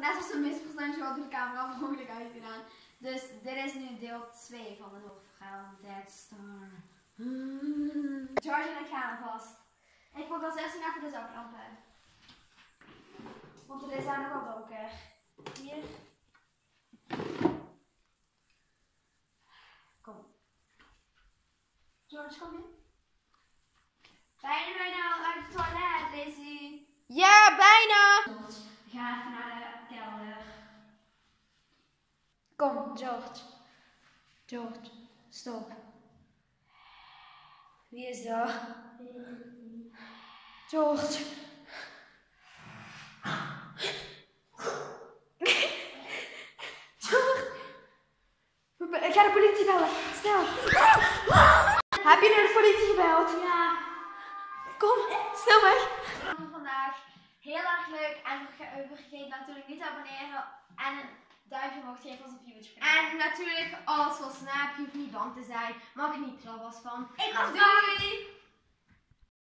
Net als een misverstandje wat de camera mogelijk uitgedaan. Dus dit is nu deel 2 van het hoofdverhaal Dead Star. George en ik gaan vast. Ik moet als eerste even de zaklampen. Want het is daar nogal donker. Hier. Kom. George, kom in. Bijna bijna uit het toilet, Lizzie. Ja, bijna. George, we gaan even naar de kelder. Kom, George. George, stop. Wie is daar? George. George. Ik ga de politie bellen. Snel. Heb je de politie gebeld? Ja. Kom, snel weg. Vandaag heel erg leuk en verge- vergeet natuurlijk niet te abonneren en geven als op YouTube kanaal. En natuurlijk alles van Snap. Je hoeft niet bang te zijn. Mag niet er alvast van. Ik was Doei.